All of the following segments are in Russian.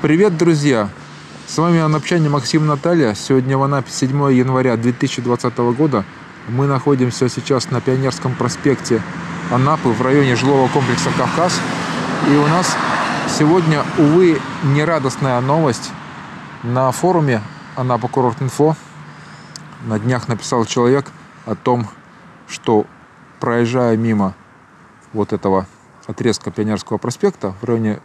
Привет, друзья! С вами Анапчане Максим Наталья. Сегодня в Анапе 7 января 2020 года. Мы находимся сейчас на Пионерском проспекте Анапы в районе жилого комплекса «Кавказ». И у нас сегодня, увы, нерадостная новость. На форуме Анапа Курорт Инфо на днях написал человек о том, что проезжая мимо вот этого отрезка Пионерского проспекта в районе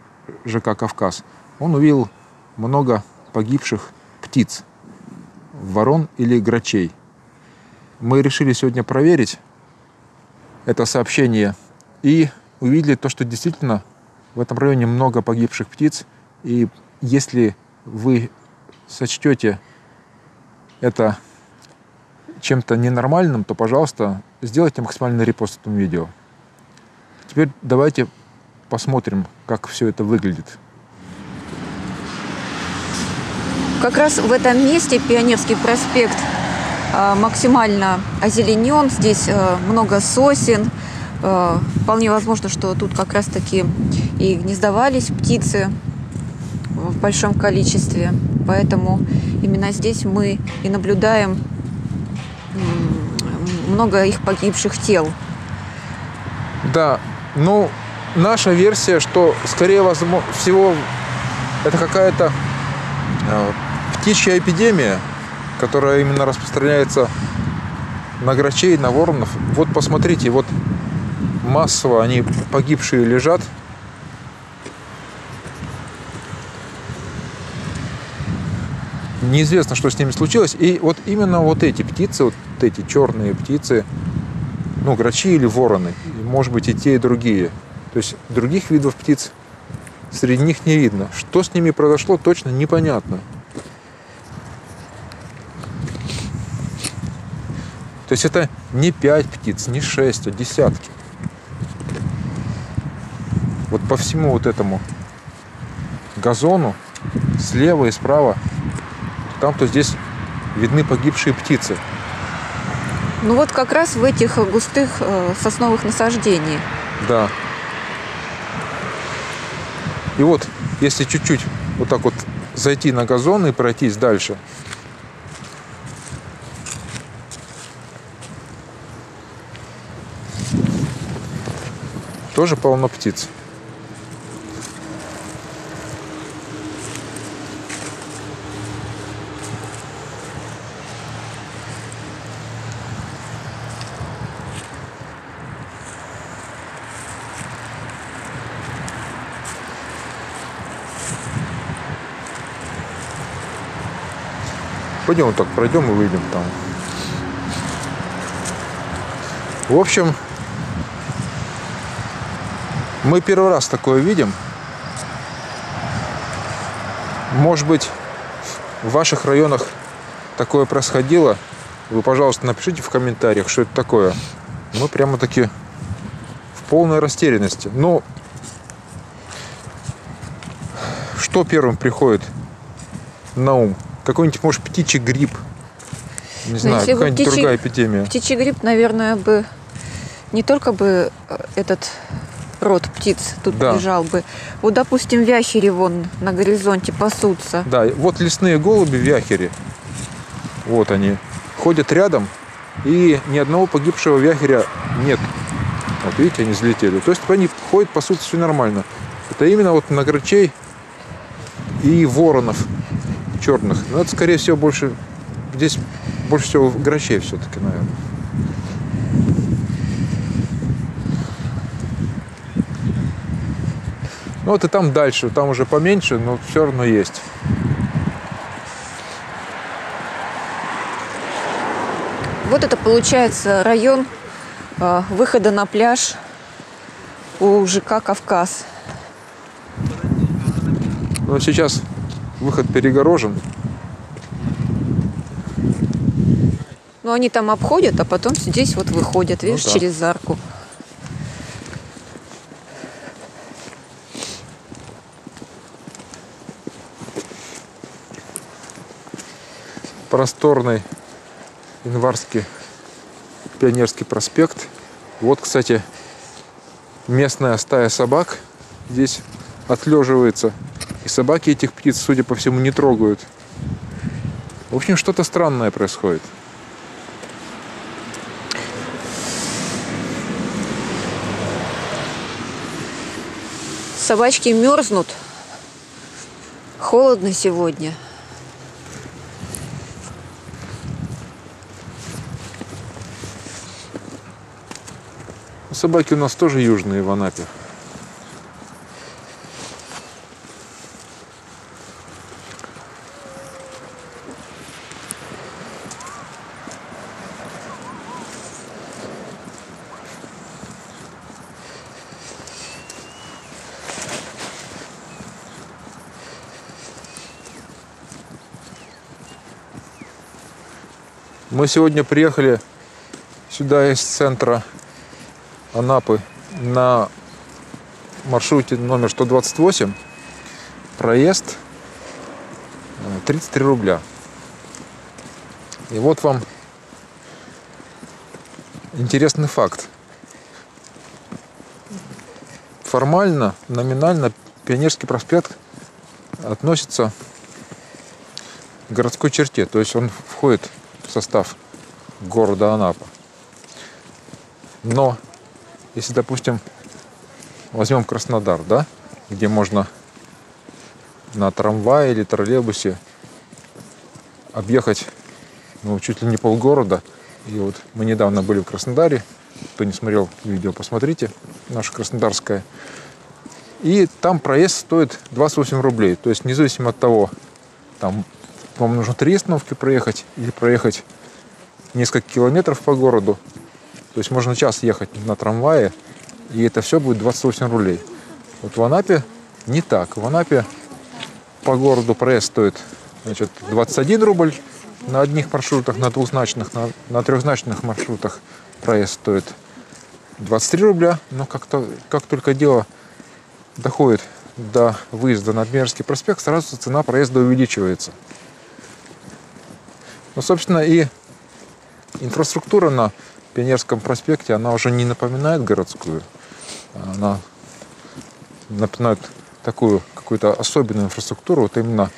ЖК «Кавказ», он увидел много погибших птиц, ворон или грачей. Мы решили сегодня проверить это сообщение и увидели то, что действительно в этом районе много погибших птиц. И если вы сочтете это чем-то ненормальным, то, пожалуйста, сделайте максимальный репост этому видео. Теперь давайте посмотрим, как все это выглядит. Как раз в этом месте Пионерский проспект а, максимально озеленен. Здесь а, много сосен. А, вполне возможно, что тут как раз таки и гнездовались птицы в большом количестве. Поэтому именно здесь мы и наблюдаем много их погибших тел. Да, ну, наша версия, что скорее всего это какая-то птичья эпидемия, которая именно распространяется на грачей, на воронов. Вот посмотрите, вот массово они погибшие лежат. Неизвестно, что с ними случилось. И вот именно вот эти птицы, вот эти черные птицы, ну, грачи или вороны, может быть и те, и другие. То есть других видов птиц среди них не видно. Что с ними произошло, точно непонятно. То есть это не 5 птиц, не 6, а десятки. Вот по всему вот этому газону слева и справа, там-то здесь видны погибшие птицы. Ну вот как раз в этих густых э, сосновых насаждениях. Да. И вот, если чуть-чуть вот так вот зайти на газон и пройтись дальше, тоже полно птиц. Пойдем вот так пройдем и выйдем там. В общем, мы первый раз такое видим. Может быть, в ваших районах такое происходило. Вы, пожалуйста, напишите в комментариях, что это такое. Мы прямо-таки в полной растерянности. Но что первым приходит на ум? Какой-нибудь, может, птичий грипп? Не ну, знаю, какая-нибудь птичий, другая эпидемия. Птичий грипп, наверное, бы не только бы э, этот род птиц тут да. лежал бы. Вот, допустим, вяхери вон на горизонте пасутся. Да, вот лесные голуби вяхери. Вот они. Ходят рядом, и ни одного погибшего вяхеря нет. Вот видите, они взлетели. То есть они ходят, пасутся, все нормально. Это именно вот на грачей и воронов черных. Но это, скорее всего, больше... Здесь больше всего грачей все-таки, наверное. Ну вот и там дальше, там уже поменьше, но все равно есть. Вот это получается район э, выхода на пляж у ЖК «Кавказ». Ну, сейчас выход перегорожен. Ну, они там обходят, а потом здесь вот выходят, ну видишь, ну, да. через арку. Просторный январский пионерский проспект. Вот, кстати, местная стая собак здесь отлеживается. И собаки этих птиц, судя по всему, не трогают. В общем, что-то странное происходит. Собачки мерзнут. Холодно сегодня. Собаки у нас тоже южные в Анапе. Мы сегодня приехали сюда из центра Анапы на маршруте номер 128. Проезд э, 33 рубля. И вот вам интересный факт. Формально, номинально Пионерский проспект относится к городской черте. То есть он входит в состав города Анапа. Но если, допустим, возьмем Краснодар, да, где можно на трамвае или троллейбусе объехать ну, чуть ли не полгорода. И вот мы недавно были в Краснодаре. Кто не смотрел видео, посмотрите. Наше Краснодарское. И там проезд стоит 28 рублей. То есть независимо от того, там вам нужно три остановки проехать или проехать несколько километров по городу. То есть можно час ехать на трамвае, и это все будет 28 рублей. Вот в Анапе не так. В Анапе по городу проезд стоит значит, 21 рубль на одних маршрутах, на двухзначных, на, на трехзначных маршрутах проезд стоит 23 рубля. Но как-то, как только дело доходит до выезда на Адмиральский проспект, сразу цена проезда увеличивается. Ну, собственно, и инфраструктура на Пионерском проспекте, она уже не напоминает городскую. Она напоминает такую какую-то особенную инфраструктуру, вот именно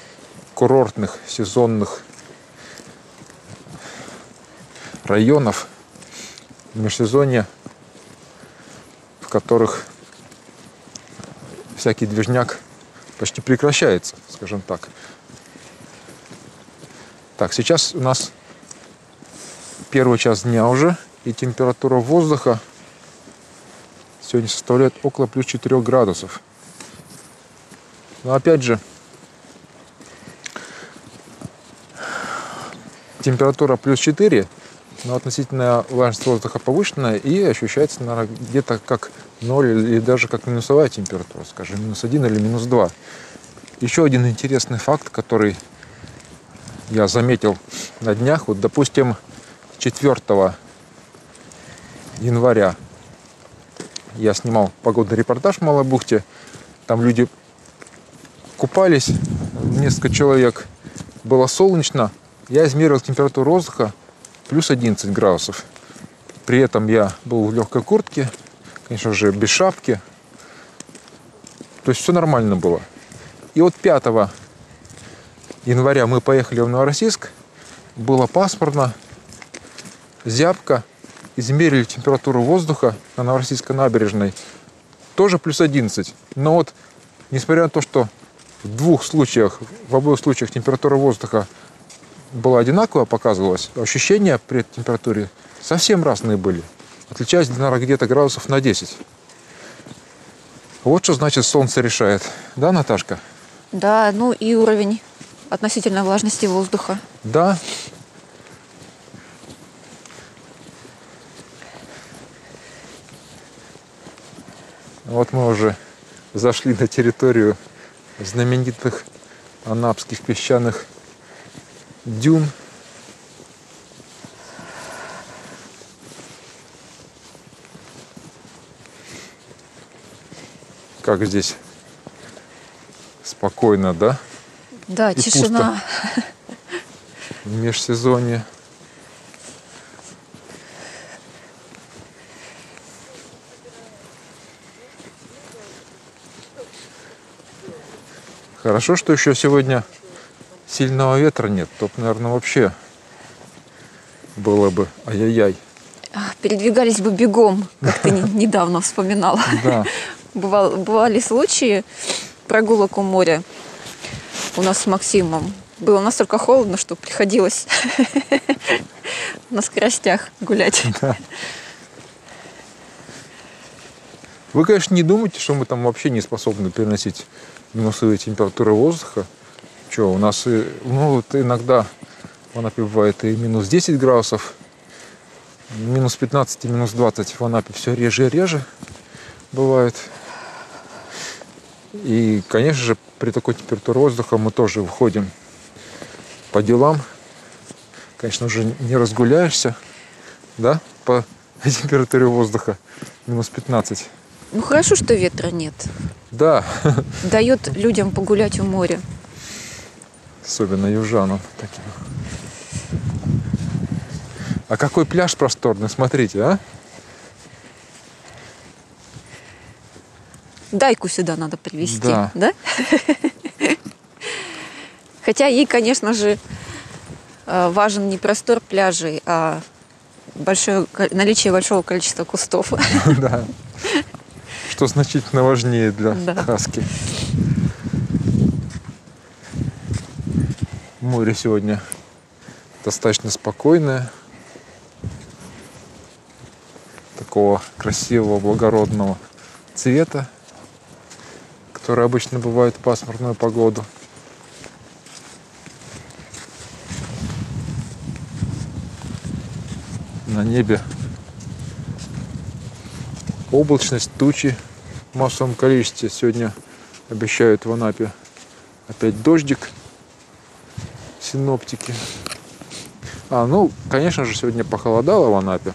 курортных, сезонных районов в межсезонье, в которых всякий движняк почти прекращается, скажем так. Так, сейчас у нас первый час дня уже, и температура воздуха сегодня составляет около плюс 4 градусов. Но опять же, температура плюс 4, но относительная влажность воздуха повышенная и ощущается, наверное, где-то как 0 или даже как минусовая температура, скажем, минус 1 или минус 2. Еще один интересный факт, который я заметил на днях. Вот, допустим, 4 января я снимал погодный репортаж в Малой бухте. Там люди купались, несколько человек. Было солнечно. Я измерил температуру воздуха плюс 11 градусов. При этом я был в легкой куртке, конечно же, без шапки. То есть все нормально было. И вот 5 января мы поехали в Новороссийск. Было пасмурно, зябко. Измерили температуру воздуха на Новороссийской набережной. Тоже плюс 11. Но вот, несмотря на то, что в двух случаях, в обоих случаях температура воздуха была одинаковая, показывалась, ощущения при этой температуре совсем разные были. Отличаясь, наверное, где-то градусов на 10. Вот что значит солнце решает. Да, Наташка? Да, ну и уровень относительно влажности воздуха. Да. Вот мы уже зашли на территорию знаменитых анапских песчаных дюн. Как здесь спокойно, да? Да, И тишина. В межсезонье. Хорошо, что еще сегодня сильного ветра нет. Топ, наверное, вообще было бы ай-яй-яй. Передвигались бы бегом, как ты не- недавно вспоминала. Да. Бывал- бывали случаи прогулок у моря у нас с Максимом. Было настолько холодно, что приходилось на скоростях гулять. Вы, конечно, не думаете, что мы там вообще не способны переносить минусовые температуры воздуха. Что, у нас, ну, вот иногда в Анапе бывает и минус 10 градусов, минус 15 и минус 20 в Анапе все реже и реже бывает. И, конечно же, при такой температуре воздуха мы тоже выходим по делам. Конечно, уже не разгуляешься, да, по температуре воздуха минус 15. Ну хорошо, что ветра нет. Да, Дает людям погулять у моря. особенно южанам таким. А какой пляж просторный, смотрите, а? Дайку сюда надо привезти, Да. да? Хотя ей, конечно же, э, важен не простор пляжей, а большое, наличие большого количества кустов. Да. Что значительно важнее для Да. хаски. Море сегодня достаточно спокойное. Такого красивого, благородного цвета, который обычно бывает в пасмурную погоду. На небе облачность, тучи в массовом количестве. Сегодня обещают в Анапе опять дождик синоптики. А, ну, конечно же, сегодня похолодало в Анапе.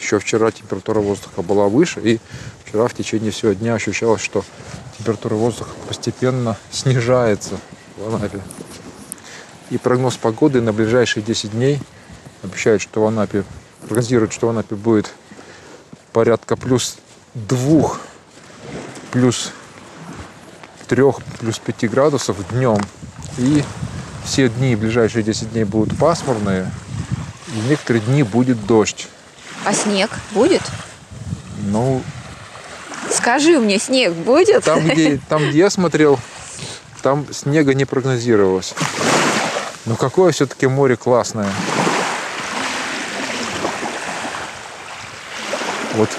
Еще вчера температура воздуха была выше, и вчера в течение всего дня ощущалось, что температура воздуха постепенно снижается в Анапе. И прогноз погоды на ближайшие 10 дней обещает, что в Анапе, прогнозирует, что в Анапе будет порядка плюс двух, плюс трех, плюс пяти градусов днем. И все дни, ближайшие 10 дней будут пасмурные. И в некоторые дни будет дождь. А снег будет? Ну, Скажи мне, снег будет? там, где, там, где я смотрел, там снега не прогнозировалось. Но какое все-таки море классное. Вот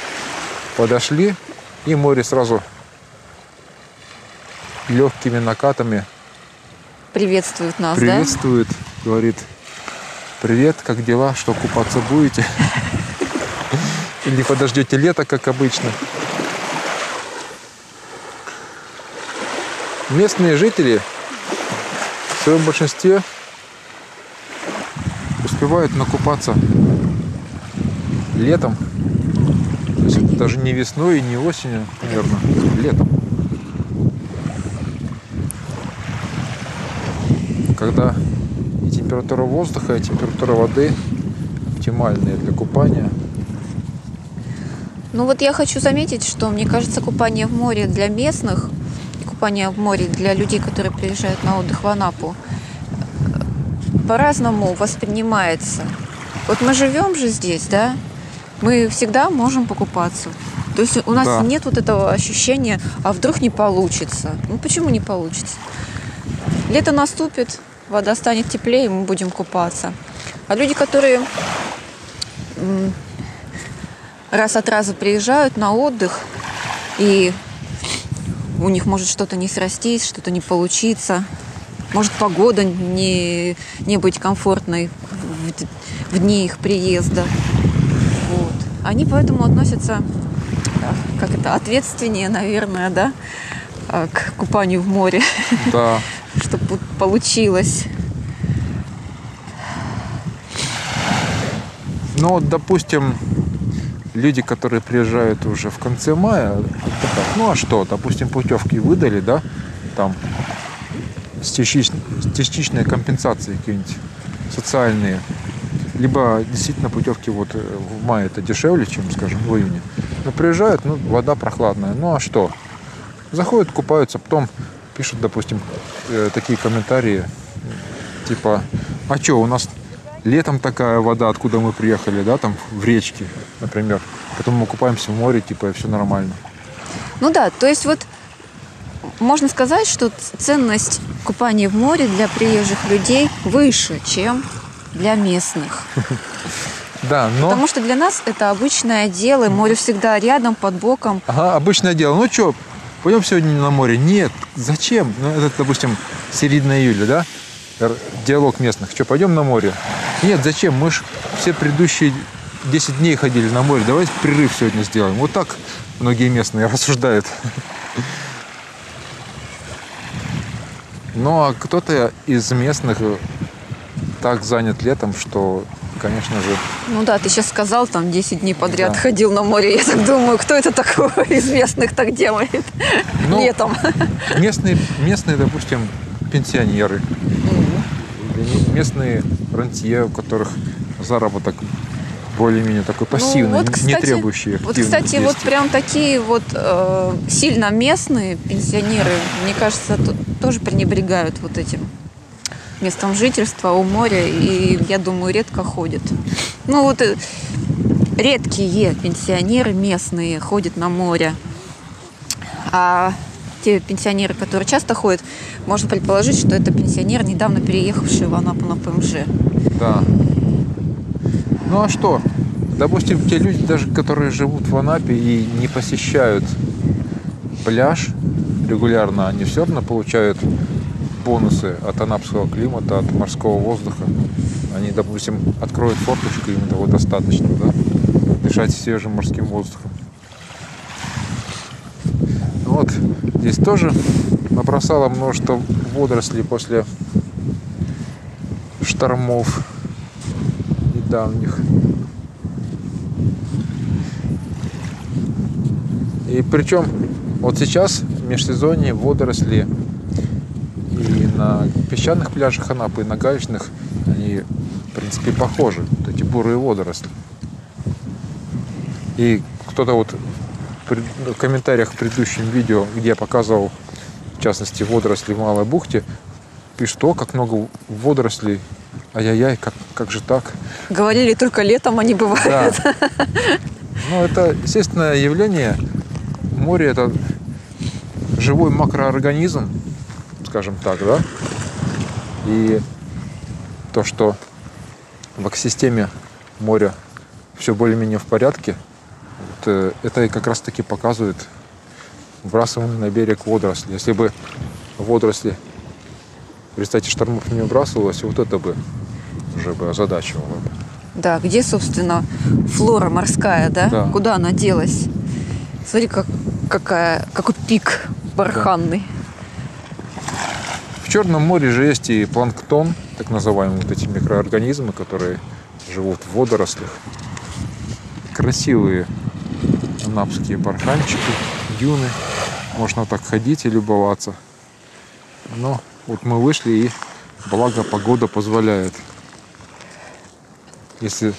подошли, и море сразу легкими накатами Приветствуют нас, приветствует, говорит, привет, как дела, что купаться будете? Или подождете лето, как обычно? Местные жители в своем большинстве успевают накупаться летом. То есть это даже не весной и не осенью, наверное, летом. Когда и температура воздуха, и температура воды оптимальные для купания. Ну вот я хочу заметить, что мне кажется, купание в море для местных, купание в море для людей, которые приезжают на отдых в Анапу, э, по-разному воспринимается. Вот мы живем же здесь, да, мы всегда можем покупаться. То есть у нас Да. нет вот этого ощущения, а вдруг не получится. Ну почему не получится? Лето наступит, вода станет теплее, мы будем купаться. А люди, которые раз от раза приезжают на отдых, и у них может что-то не срастись, что-то не получиться, может погода не, не быть комфортной в, в дни их приезда. Они поэтому относятся, а, как это, ответственнее, наверное, да, а, к купанию в море, Да, чтобы получилось. Ну, вот, допустим, люди, которые приезжают уже в конце мая, ну а что, допустим, путевки выдали, да, там с частичной, с частичной компенсацией какие-нибудь социальные, либо действительно путевки вот э, в мае это дешевле, чем, скажем, в июне. Но приезжают, ну, вода прохладная, ну а что? Заходят, купаются, потом пишут, допустим, э, такие комментарии, типа, а что, у нас летом такая вода, откуда мы приехали, да, там в речке, например. Потом мы купаемся в море, типа, и все нормально. Ну да, то есть вот можно сказать, что ценность купания в море для приезжих людей выше, чем для местных. Да, но... Потому что для нас это обычное дело, море всегда рядом, под боком. Ага, обычное дело. Ну что, пойдем сегодня на море? Нет. Зачем? Ну, это, допустим, середина июля, да? Диалог местных. Что, пойдем на море? Нет, зачем? Мы ж все предыдущие 10 дней ходили на море. Давай прерыв сегодня сделаем. Вот так многие местные рассуждают. Ну, а кто-то из местных так занят летом, что, конечно же, Ну да, ты сейчас сказал, там 10 дней подряд Да. ходил на море. Я так думаю, кто это такой из местных так делает Ну, летом? местные, местные, допустим, пенсионеры, или местные рантье, у которых заработок более-менее такой пассивный, Ну, вот, не кстати, требующий Вот, кстати, вот действий. прям такие вот э, сильно местные пенсионеры, мне кажется, тоже пренебрегают вот этим местом жительства у моря, и, я думаю, редко ходят. Ну вот э, редкие пенсионеры местные ходят на море. А те пенсионеры, которые часто ходят, можно предположить, что это пенсионеры, недавно переехавшие в Анапу на ПМЖ. Да. Ну а что? Допустим, те люди, даже которые живут в Анапе и не посещают пляж регулярно, они все равно получают бонусы от анапского климата, от морского воздуха. Они, допустим, откроют форточку, им этого достаточно, да? Дышать свежим морским воздухом. Вот здесь тоже набросало множество водорослей после штормов недавних. И причем вот сейчас в межсезонье водоросли на песчаных пляжах Анапы, и на гаечных, они, в принципе, похожи. Вот эти бурые водоросли. И кто-то вот в комментариях к предыдущим видео, где я показывал, в частности, водоросли в Малой бухте, пишет, о, как много водорослей, ай-яй-яй, как, как же так? Говорили, только летом они бывают. Да. Ну, это естественное явление. Море – это живой макроорганизм, скажем так, да? И то, что в экосистеме моря все более-менее в порядке, вот, э, это и как раз-таки показывает выбрасываемые на берег водоросли. Если бы водоросли в результате штормов не выбрасывалось, вот это бы уже бы озадачивало бы. Да, где, собственно, флора морская, да? Да. Куда она делась? Смотри, как, какая, какой пик барханный. В Черном море же есть и планктон, так называемые вот эти микроорганизмы, которые живут в водорослях. Красивые анапские барханчики, дюны. Можно так ходить и любоваться. Но вот мы вышли и благо погода позволяет. Если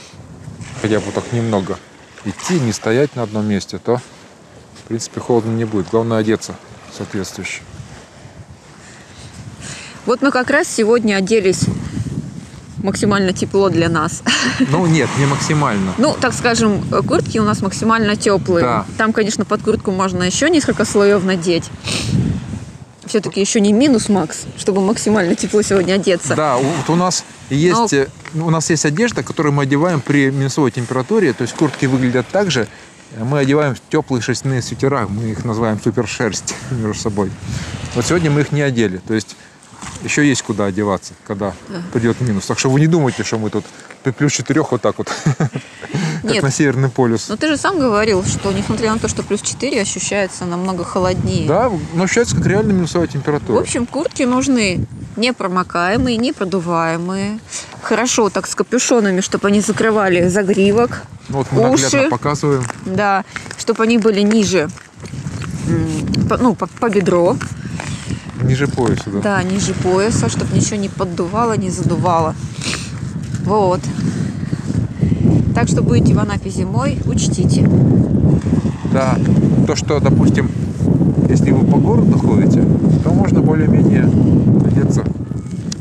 хотя бы так немного идти, не стоять на одном месте, то в принципе холодно не будет. Главное одеться соответствующе. Вот мы как раз сегодня оделись максимально тепло для нас. Ну нет, не максимально. Ну, так скажем, куртки у нас максимально теплые. Да. Там, конечно, под куртку можно еще несколько слоев надеть. Все-таки еще не минус, Макс, чтобы максимально тепло сегодня одеться. Да, вот у нас есть, э, у нас есть одежда, которую мы одеваем при минусовой температуре. То есть куртки выглядят так же. Мы одеваем теплые шерстяные свитера, мы их называем супер шерсть между собой. Вот сегодня мы их не одели. То есть еще есть куда одеваться, когда придет минус. Так что вы не думайте, что мы тут плюс четырех вот так вот, как на Северный полюс. Но ты же сам говорил, что несмотря на то, что плюс 4, ощущается намного холоднее. Да, но ощущается как реально минусовая В температура. общем, куртки нужны непромокаемые, непродуваемые. Хорошо так с капюшонами, чтобы они закрывали загривок. Ну, вот мы уши. показываем. Да, чтобы они были ниже, ну, по, по бедро. Ниже пояса, да. Да, ниже пояса, чтобы ничего не поддувало, не задувало. Вот. Так что будете в Анапе зимой, учтите. Да. То, что, допустим, если вы по городу ходите, то можно более более-менее одеться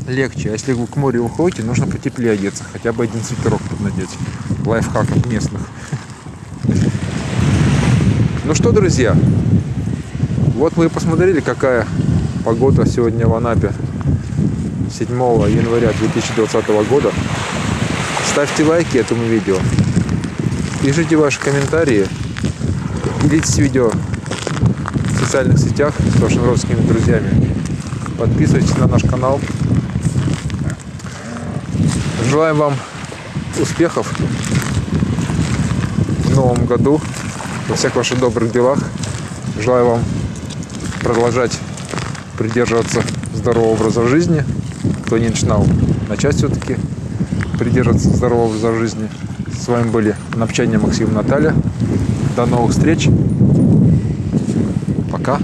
легче. А если вы к морю уходите, нужно потеплее одеться. Хотя бы один свитерок тут надеть. Лайфхак от местных. Ну что, друзья, вот мы и посмотрели, какая погода сегодня в Анапе 7 января 2020 года. Ставьте лайки этому видео. Пишите ваши комментарии. Делитесь видео в социальных сетях с вашими родственными друзьями. Подписывайтесь на наш канал. Желаем вам успехов в новом году во всех ваших добрых делах. Желаю вам продолжать придерживаться здорового образа жизни. Кто не начинал, начать все-таки придерживаться здорового образа жизни. С вами были Напчане Максим Наталья. До новых встреч. Пока.